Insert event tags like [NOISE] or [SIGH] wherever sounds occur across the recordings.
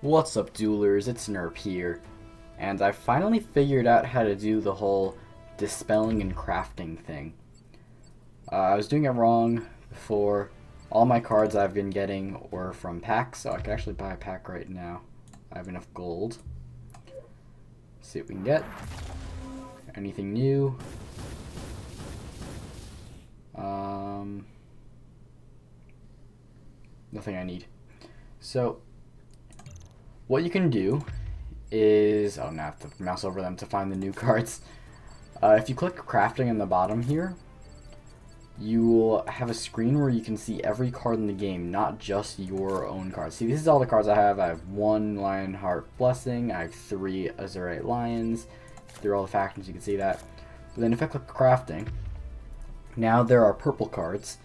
What's up duelers, it's Nerp here, and I finally figured out how to do the whole dispelling and crafting thing. Uh, I was doing it wrong before. All my cards I've been getting were from packs, so I can actually buy a pack right now. I have enough gold. see what we can get. Anything new? Um, nothing I need. So, what you can do is, oh, now have to mouse over them to find the new [LAUGHS] cards. Uh, if you click crafting in the bottom here, you will have a screen where you can see every card in the game, not just your own cards. See, this is all the cards I have. I have one Lionheart Blessing, I have three Azurite Lions, through all the factions you can see that. But then if I click crafting, now there are purple cards.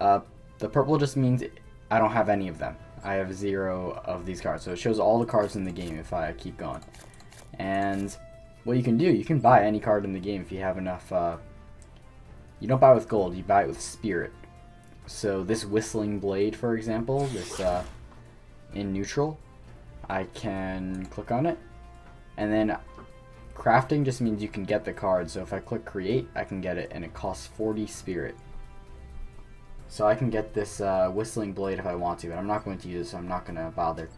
Uh, the purple just means I don't have any of them. I have zero of these cards. So it shows all the cards in the game if I keep going. And what you can do, you can buy any card in the game if you have enough. Uh, you don't buy with gold, you buy it with spirit. So this Whistling Blade, for example, this uh, in neutral, I can click on it. And then crafting just means you can get the card. So if I click create, I can get it and it costs 40 spirit. So I can get this uh, Whistling Blade if I want to, but I'm not going to use it, so I'm not going to bother.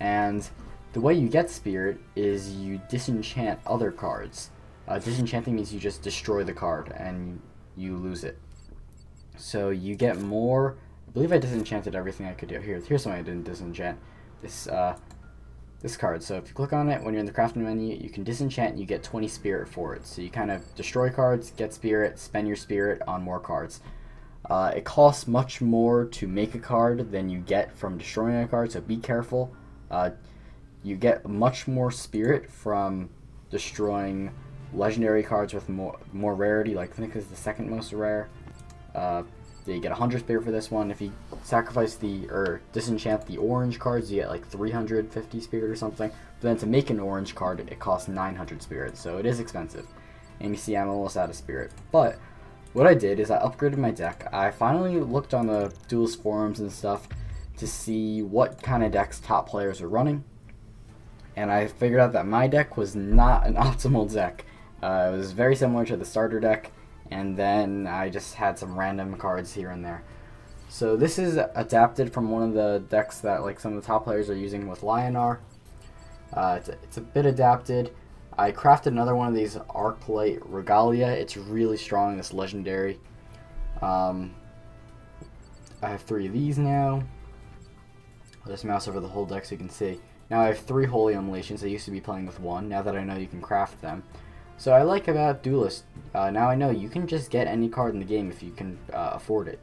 And the way you get Spirit is you disenchant other cards. Uh, disenchanting means you just destroy the card and you lose it. So you get more... I believe I disenchanted everything I could do. Here, here's something I didn't disenchant. This, uh, this card. So if you click on it, when you're in the crafting menu, you can disenchant and you get 20 spirit for it. So you kind of destroy cards, get spirit, spend your spirit on more cards. Uh, it costs much more to make a card than you get from destroying a card, so be careful. Uh, you get much more spirit from destroying legendary cards with more more rarity, like I think is the second most rare. Uh, you get 100 spirit for this one. If you sacrifice the, or disenchant the orange cards, you get like 350 spirit or something. But then to make an orange card, it costs 900 spirit, so it is expensive. And you see I'm almost out of spirit. But what I did is I upgraded my deck. I finally looked on the Duelyst forums and stuff to see what kind of decks top players are running. And I figured out that my deck was not an [LAUGHS] optimal deck. Uh, it was very similar to the starter deck, and then I just had some random cards here and there. So this is adapted from one of the decks that like some of the top players are using with Lyonar. Uh, it's, it's a bit adapted. I crafted another one of these Arclyte Regalia. It's really strong, this legendary. Um, I have three of these now. I'll just mouse over the whole deck so you can see. Now I have three Holy Immolations. I used to be playing with one, now that I know you can craft them. So I like about Duelyst, uh, now I know you can just get any card in the game if you can uh, afford it.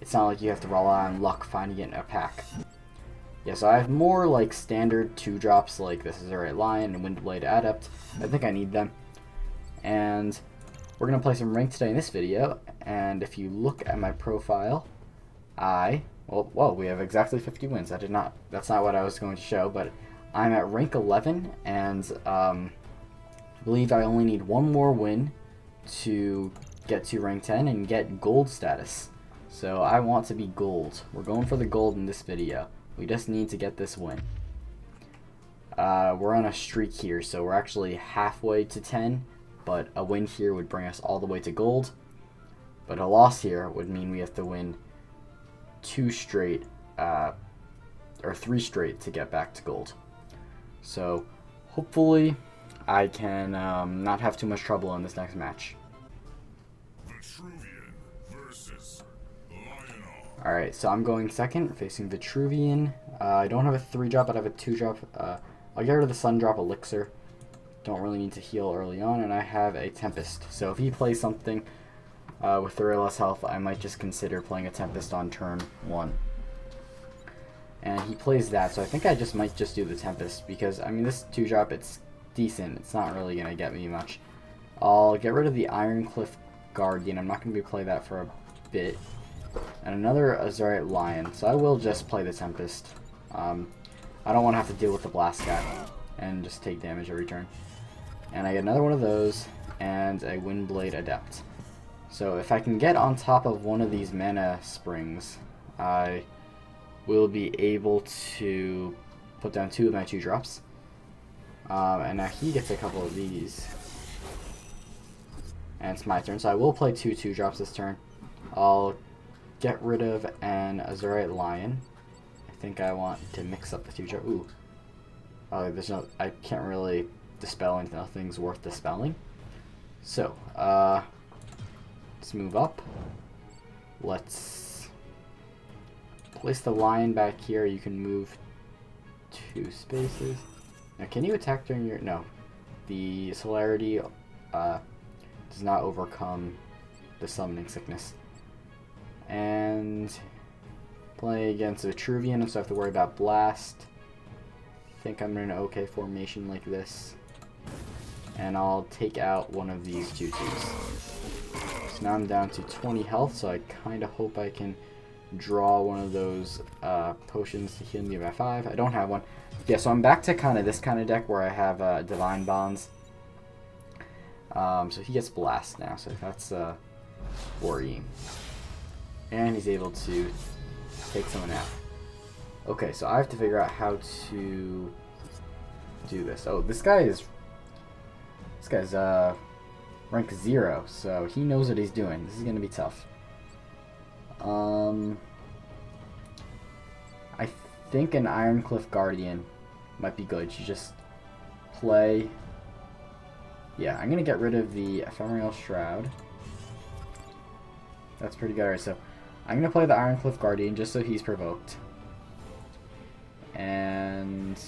It's not like you have to rely on luck finding it in a pack. Yeah, so I have more like standard two drops like this Azurite Lion and Windblade Adept. I think I need them. And we're going to play some rank today in this video. And if you look at my profile, I, well, whoa, we have exactly 50 wins. I did not, that's not what I was going to show, but I'm at rank 11 and um, I believe I only need one more win to get to rank 10 and get gold status. So I want to be gold. We're going for the gold in this video. We just need to get this win. Uh, we're on a streak here, so we're actually halfway to 10, but a win here would bring us all the way to gold. But a loss here would mean we have to win two straight, uh, or three straight to get back to gold. So hopefully I can um, not have too much trouble in this next match. Alright, so I'm going second, facing Vetruvian. Uh, I don't have a 3-drop, but I have a 2-drop. Uh, I'll get rid of the Sundrop Elixir. Don't really need to heal early on, and I have a Tempest. So if he plays something uh, with 3 less health, I might just consider playing a Tempest on turn 1. And he plays that, so I think I just might just do the Tempest, because, I mean, this 2-drop, it's decent. It's not really going to get me much. I'll get rid of the Ironcliffe Guardian. I'm not going to be play that for a bit and another Azurite Lion. So I will just play the Tempest. Um, I don't want to have to deal with the Blast guy and just take damage every turn. And I get another one of those and a Windblade Adept. So if I can get on top of one of these mana springs, I will be able to put down two of my two drops. Um, and now he gets a couple of these. And it's my turn, so I will play two two drops this turn. I'll get rid of an Azurite Lion. I think I want to mix up the future. Ooh. Oh, there's no, I can't really dispel anything, nothing's worth dispelling. So, uh, let's move up. Let's place the lion back here. You can move two spaces. Now, can you attack during your... No. The celerity uh, does not overcome the summoning sickness. And play against a Vetruvian, so I have to worry about Blast. I think I'm in an okay formation like this. And I'll take out one of these two twos. So now I'm down to 20 health, so I kind of hope I can draw one of those uh, potions to heal me by 5. I don't have one. Yeah, so I'm back to kind of this kind of deck where I have uh, Divine Bonds. Um, so he gets Blast now, so that's uh, worrying. And he's able to take someone out. Okay, so I have to figure out how to do this. Oh, this guy is... This guy's uh, rank 0, so he knows what he's doing. This is going to be tough. Um, I think an Ironcliffe Guardian might be good. You just play... Yeah, I'm going to get rid of the Ephemeral Shroud. That's pretty good. Alright, so I'm going to play the Ironcliffe Guardian just so he's provoked. And...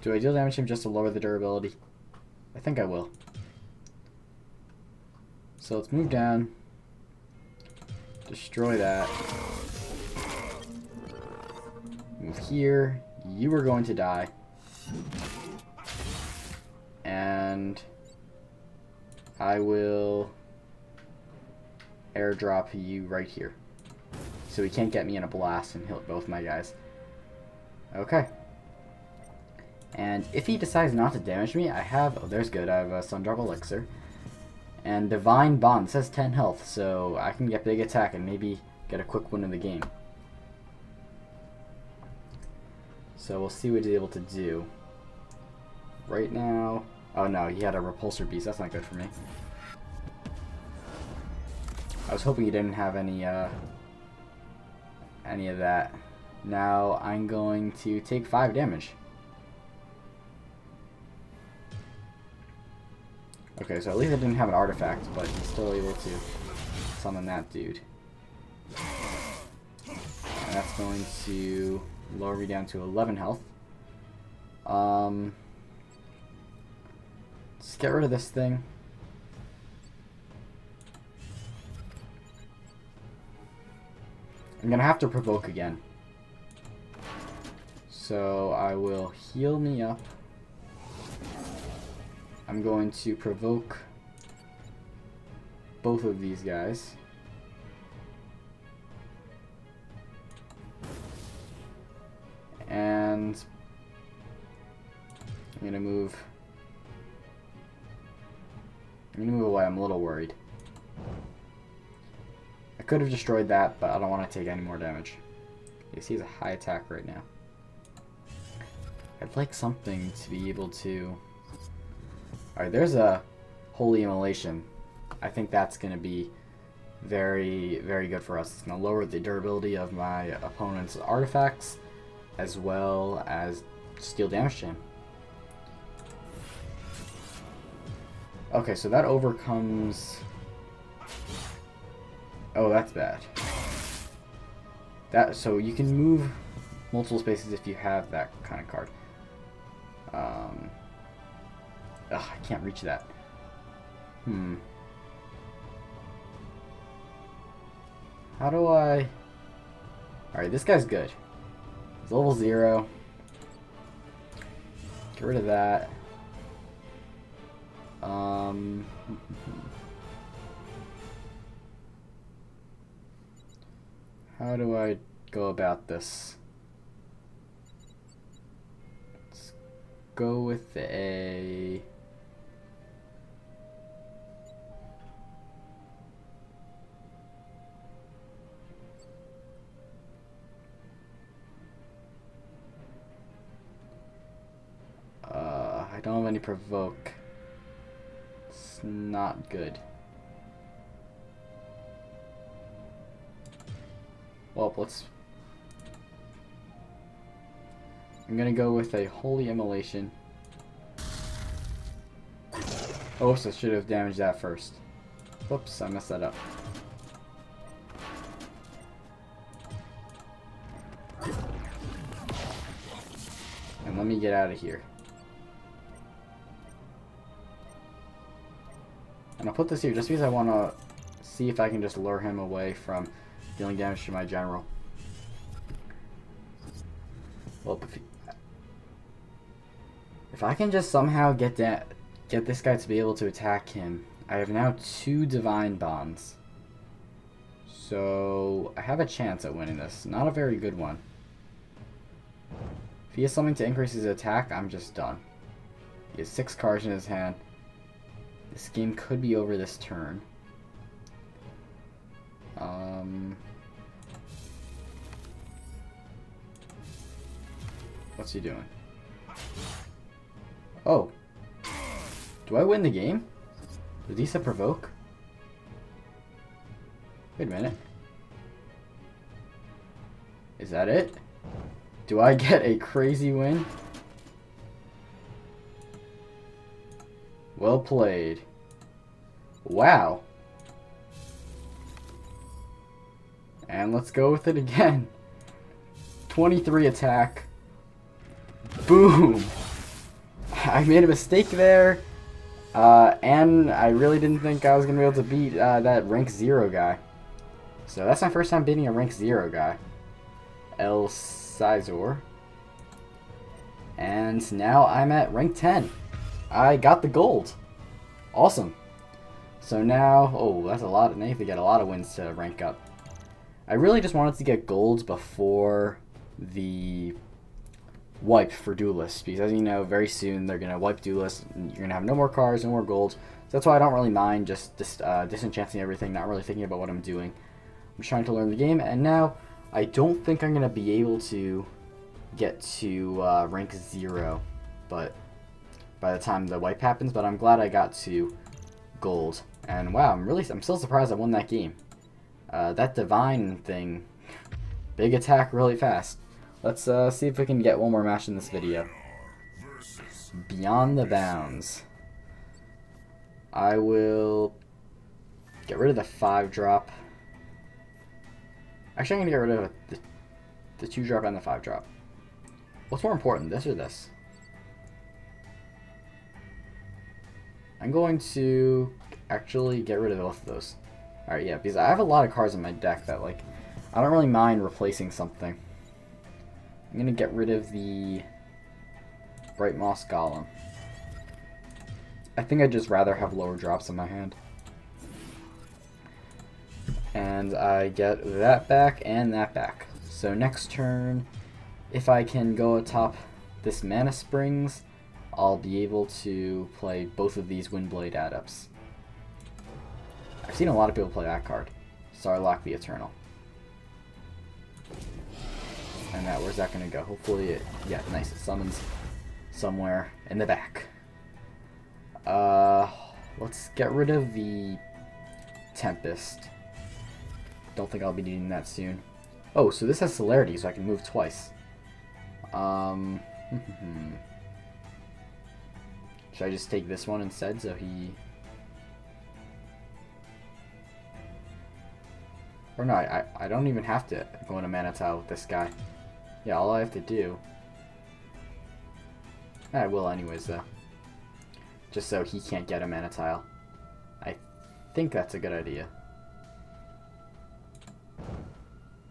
Do I deal damage him just to lower the durability? I think I will. So let's move down. Destroy that. Move here. You are going to die. I will airdrop you right here. So he can't get me in a blast and hit both my guys. Okay. And if he decides not to damage me, I have... Oh, there's good. I have a Sundrop Elixir. And Divine Bond. says 10 health, so I can get big attack and maybe get a quick win in the game. So we'll see what he's able to do. Right now... Oh no, he had a Repulsor Beast. That's not good for me. I was hoping he didn't have any, uh... Any of that. Now I'm going to take 5 damage. Okay, so at least I didn't have an artifact, but he's still able to summon that dude. And that's going to lower me down to 11 health. Um, let's get rid of this thing. I'm gonna have to provoke again. So I will heal me up. I'm going to provoke both of these guys. And I'm to move I'm to move away. I'm a little worried. I could have destroyed that, but I don't want to take any more damage. Yes, he has a high attack right now. I'd like something to be able to... Alright, there's a Holy Immolation. I think that's going to be very, very good for us. It's going to lower the durability of my opponent's artifacts, as well as steal damage to him. Okay, so that overcomes... Oh, that's bad. That So you can move multiple spaces if you have that kind of card. Um... Ugh, I can't reach that. Hmm. How do I... Alright, this guy's good. He's level 0. Get rid of that. Um, how do I go about this? Let's go with a... Uh, I don't have any provoke. Not good. Well, let's... I'm gonna go with a Holy Immolation. Oh, so I should have damaged that first. Whoops, I messed that up. And let me get out of here. And I'll put this here just because I want to see if I can just lure him away from dealing damage to my general. Well, if, if I can just somehow get that, get this guy to be able to attack him, I have now two divine bonds. So I have a chance at winning this. Not a very good one. If he has something to increase his attack, I'm just done. He has six cards in his hand. This game could be over this turn. Um, what's he doing? Oh. Do I win the game? Did set provoke? Wait a minute. Is that it? Do I [LAUGHS] get a crazy win? Well played. Wow. And let's go with it again. 23 attack. Boom! [LAUGHS] I made a mistake there. Uh, and I really didn't think I was going to be able to beat uh, that rank 0 guy. So that's my first time beating a rank 0 guy. El Sizor. And now I'm at rank 10. I got the gold. Awesome. So now, oh, that's a lot. Now you have to get a lot of wins to rank up. I really just wanted to get gold before the wipe for duelists because as you know very soon they're gonna wipe duelists you're gonna have no more cars no more gold so that's why I don't really mind just dis uh, disenchanting everything not really thinking about what I'm doing I'm trying to learn the game and now I don't think I'm gonna be able to get to uh, rank zero but by the time the wipe happens but I'm glad I got to gold and wow I'm really I'm still surprised I won that game uh, that divine thing [LAUGHS] big attack really fast Let's uh, see if we can get one more match in this video. Beyond the Bounds. I will get rid of the 5 drop. Actually, I'm going to get rid of the, the 2 drop and the 5 drop. What's more important, this or this? I'm going to actually get rid of both of those. Alright, yeah, because I have a lot of cards in my deck that, like, I don't really mind replacing something. I'm going to get rid of the Brightmoss Golem. I think I'd just rather have lower drops in my hand. And I get that back and that back. So next turn, if I can go atop this Mana Springs, I'll be able to play both of these Windblade Adepts. I've seen a lot of people play that card. Sarlac the Eternal. And that, where's that going to go? Hopefully it, yeah, nice, it summons somewhere in the back. Uh, let's get rid of the Tempest. Don't think I'll be needing that soon. Oh, so this has celerity, so I can move twice. Um, [LAUGHS] should I just take this one instead so he... Or no, I, I don't even have to go into Mana Tile with this guy. Yeah, all I have to do... I will anyways, though. Just so he can't get a mana tile. I think that's a good idea.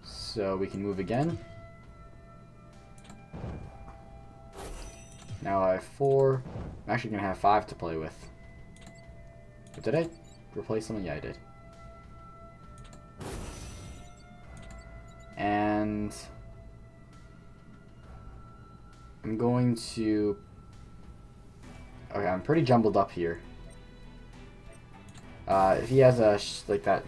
So we can move again. Now I have four. I'm actually going to have five to play with. But did I replace them? Yeah, I did. And... I'm going to... Okay, I'm pretty jumbled up here. Uh, if he has a, like that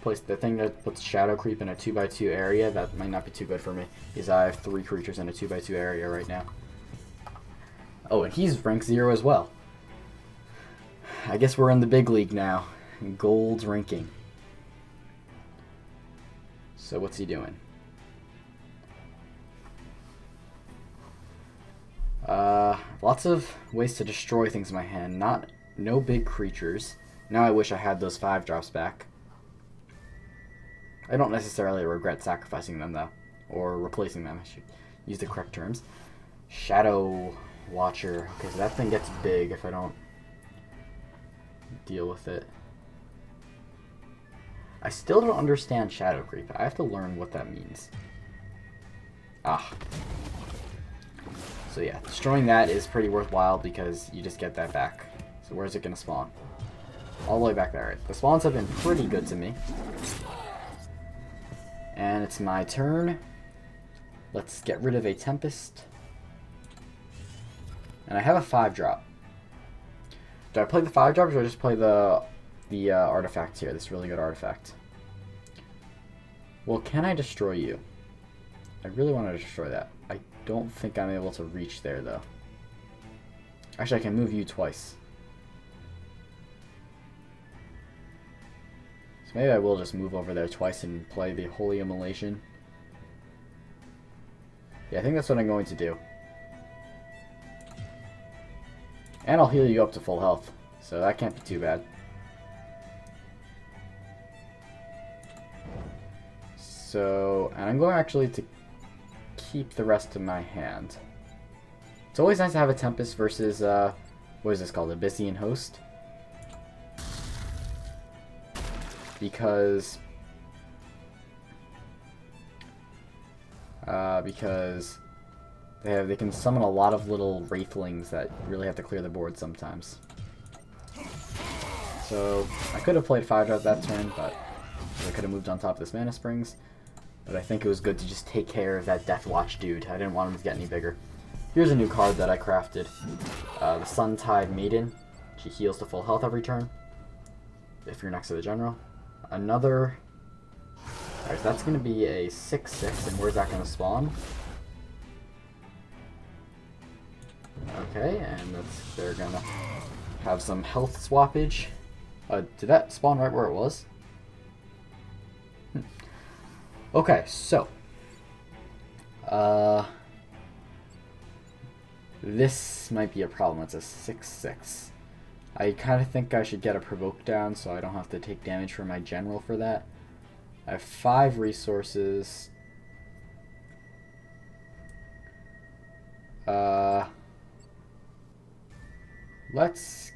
place, the thing that puts shadow creep in a 2x2 area, that might not be too good for me, because I have three creatures in a 2x2 area right now. Oh, and he's rank 0 as well. I guess we're in the big league now. Gold ranking. So what's he doing? Uh, lots of ways to destroy things in my hand. Not, no big creatures. Now I wish I had those five drops back. I don't necessarily regret sacrificing them though, or replacing them. I should use the correct terms. Shadow Watcher. Okay, so that thing gets big if I don't deal with it. I still don't understand Shadow Creep. I have to learn what that means. Ah. So yeah, destroying that is pretty worthwhile because you just get that back. So where's it going to spawn? All the way back there. The spawns have been pretty good to me. And it's my turn. Let's get rid of a Tempest. And I have a 5 drop. Do I play the 5 drop or do I just play the the uh, artifact here, this really good artifact? Well, can I destroy you? I really want to destroy that. I don't think I'm able to reach there, though. Actually, I can move you twice. So maybe I will just move over there twice and play the Holy Immolation. Yeah, I think that's what I'm going to do. And I'll heal you up to full health. So that can't be too bad. So, and I'm going actually to keep the rest of my hand. It's always nice to have a Tempest versus, uh, what is this called? Abyssian Host. Because, uh, because they have they can summon a lot of little wraithlings that really have to clear the board sometimes. So I could have played 5 drop that turn, but I could have moved on top of this Mana Springs. But I think it was good to just take care of that Death Watch dude. I didn't want him to get any bigger. Here's a new card that I crafted. Uh, the Suntide Maiden. She heals to full health every turn. If you're next to the general. Another... Alright, so that's going to be a 6-6, and where's that going to spawn? Okay, and that's, they're to have some health swappage. Uh, did that spawn right where it was? Okay, so. Uh, this might be a problem. It's a 6-6. I kind of think I should get a provoke down so I don't have to take damage from my general for that. I have five resources. Uh, let's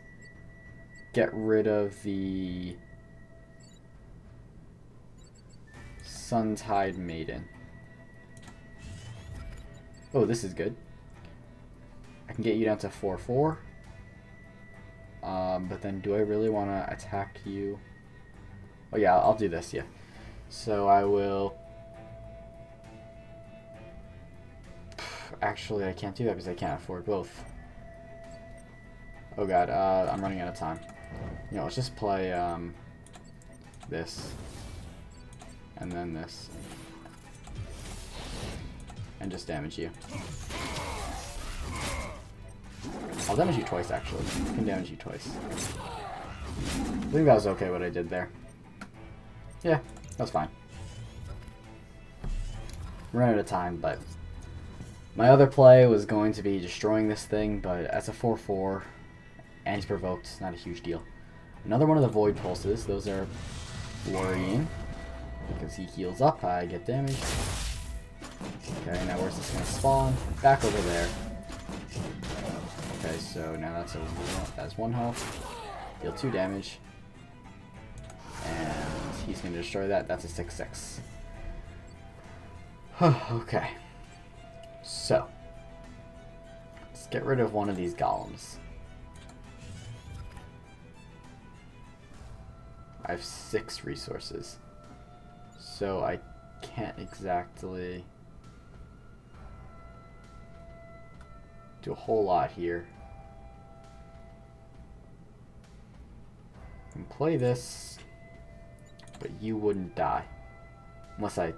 get rid of the Suntide Maiden. Oh, this is good. I can get you down to 4-4. Um, but then do I really want to attack you? Oh yeah, I'll do this, yeah. So I will... [SIGHS] Actually, I can't do that because I can't afford both. Oh god, uh, I'm running out of time. You know, let's just play um, this and then this. And just damage you. I'll damage you twice, actually. I can damage you twice. I think that was okay what I did there. Yeah, that's fine. Run out of time, but... My other play was going to be destroying this thing, but as a 4-4, and he's provoked, it's not a huge deal. Another one of the Void Pulses, those are worrying. Because he heals up, I get damage. Okay, now where's this gonna spawn? Back over there. Okay, so now that's a that's one health. Deal two damage. And he's gonna destroy that. That's a 6-6. [SIGHS] okay. So let's get rid of one of these golems. I have six resources. So I can't exactly do a whole lot here. And play this, but you wouldn't die. Unless I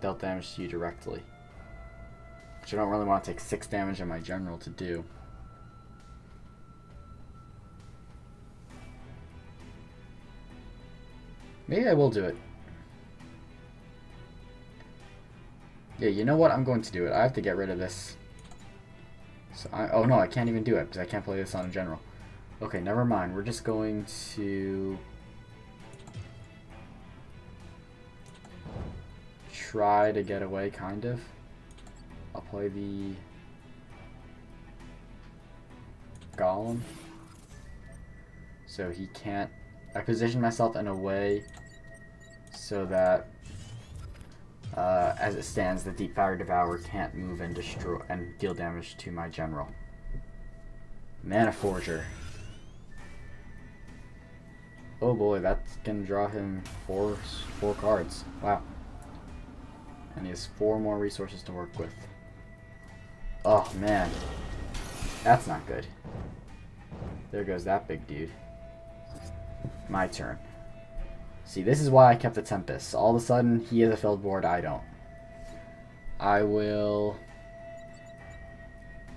dealt damage to you directly. Which I don't really want to take 6 damage on my general to do. Maybe I will do it. Yeah, you know what? I'm going to do it. I have to get rid of this. So I, oh no, I can't even do it because I can't play this on a general. Okay, never mind. We're just going to try to get away, kind of. I'll play the Golem. So he can't... I position myself in a way so that uh, as it stands, the Deepfire Devourer can't move and destroy and deal damage to my general. Manaforger. Oh boy, that's gonna draw him four four cards. Wow. And he has four more resources to work with. Oh man. That's not good. There goes that big dude. My turn. See, this is why I kept the Tempest. All of a sudden, he has a filled board, I don't. I will...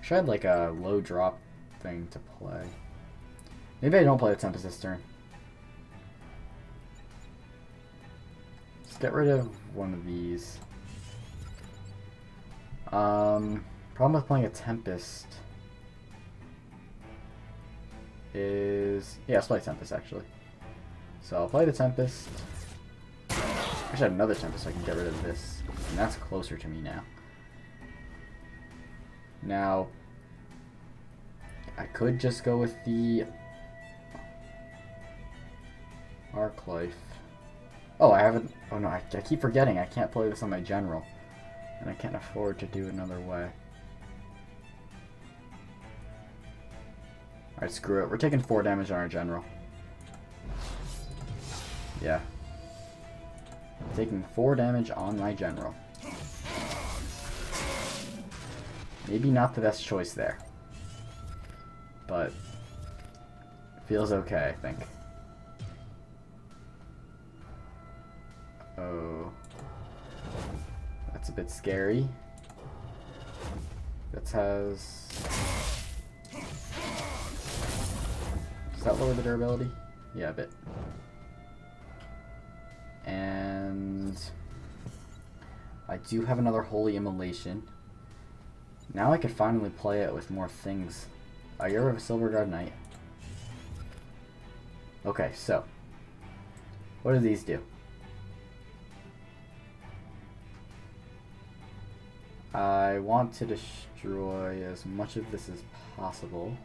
Should I have like a low drop thing to play. Maybe I don't play the Tempest this turn. Let's get rid of one of these. Um, problem with playing a Tempest is... Yeah, let's play Tempest, actually. So I'll play the Tempest. I should have another Tempest so I can get rid of this. And that's closer to me now. Now, I could just go with the Arclyte. Oh, I haven't... Oh no, I, I keep forgetting I can't play this on my General. And I can't afford to do another way. Alright, screw it. We're taking 4 damage on our General. Yeah. Taking 4 damage on my general. Maybe not the best choice there. But feels okay, I think. Oh. That's a bit scary. That has... Does that lower the durability? Yeah, a bit. Do have another Holy Immolation. Now I can finally play it with more things. Oh, you're a Silverguard Knight. Okay, so. What do these do? I want to destroy as much of this as possible.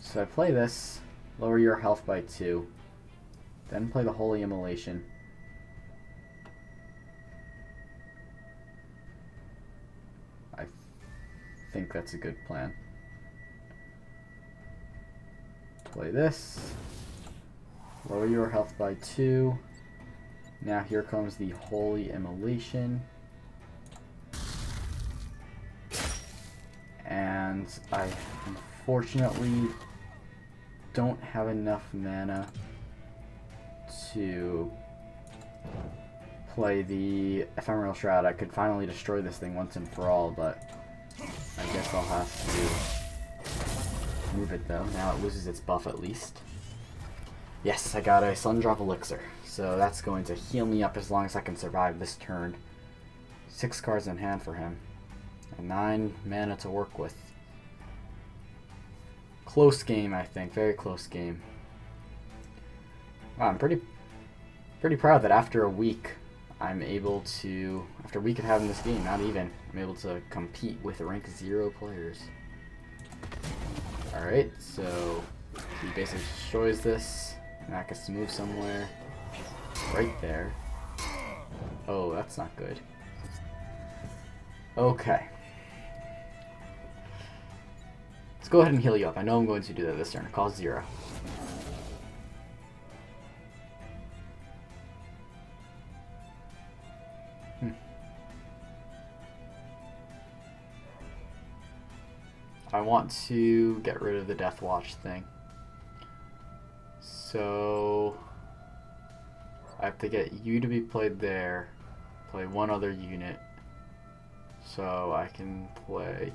So I play this, lower your health by 2, then play the Holy Immolation. I think that's a good plan. Play this, lower your health by 2. Now here comes the Holy Immolation. And I unfortunately don't have enough mana to play the Ephemeral Shroud. I could finally destroy this thing once and for all, but I guess I'll have to move it though. Now it loses its buff at least. Yes, I got a Sundrop Elixir, so that's going to heal me up as long as I can survive this turn. Six cards in hand for him, and nine mana to work with. Close game, I think. Very close game. Wow, I'm pretty pretty proud that after a week, I'm able to, after a week of having this game, not even, I'm able to compete with rank 0 players. Alright, so he basically destroys this. To move somewhere. Right there. Oh, that's not good. Okay. Let's go ahead and heal you up. I know I'm going to do that this turn. Cost zero. Hmm. I want to get rid of the Death Watch thing. So I have to get you to be played there, play one other unit, so I can play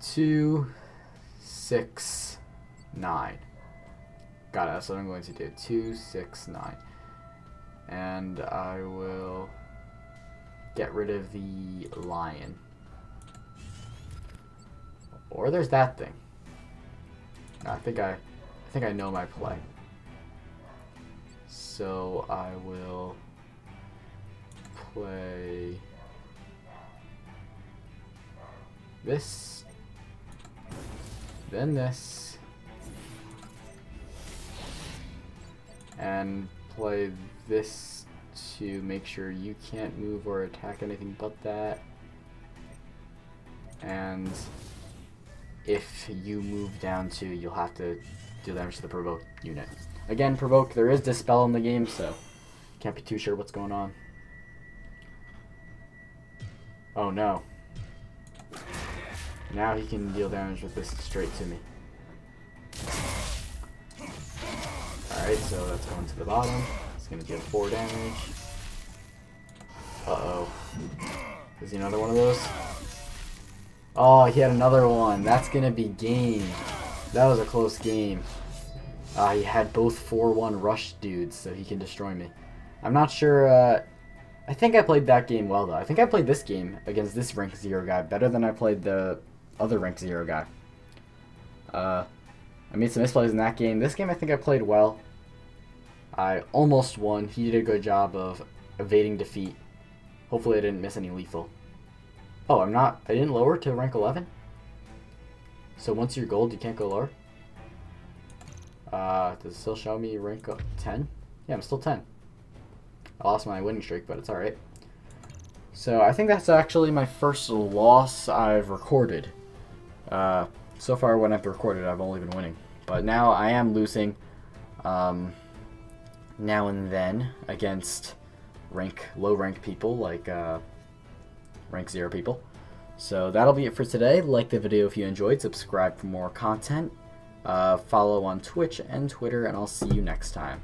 two, six, nine. Got it. What I'm going to do. Two, six, nine. And I will get rid of the lion. Or there's that thing. I think I, I think I know my play. So I will play this, then this, and play this to make sure you can't move or attack anything but that. And if you move down to, you'll have to do damage to the provoke unit. Again, provoke, there is dispel in the game, so can't be too sure what's going on. Oh no. Now he can deal damage with this straight to me. Alright, so that's going to the bottom. It's going to deal 4 damage. Uh-oh. Is he another one of those? Oh, he had another one. That's going to be game. That was a close game. Uh, he had both 4-1 rush dudes, so he can destroy me. I'm not sure... Uh, I think I played that game well, though. I think I played this game against this rank 0 guy better than I played the other rank 0 guy. Uh, I made some misplays in that game. This game I think I played well. I almost won. He did a good job of evading defeat. Hopefully I didn't miss any lethal. Oh, I'm not... I didn't lower to rank 11? So once you're gold, you can't go lower? Uh, does it still show me rank 10? Yeah, I'm still 10. I lost my winning streak, but it's alright. So I think that's actually my first loss I've recorded. Uh, so far when I've recorded, I've only been winning. But now I am losing um, now and then against rank low rank people like uh, rank 0 people. So that'll be it for today. Like the video if you enjoyed, subscribe for more content, uh, follow on Twitch and Twitter, and I'll see you next time.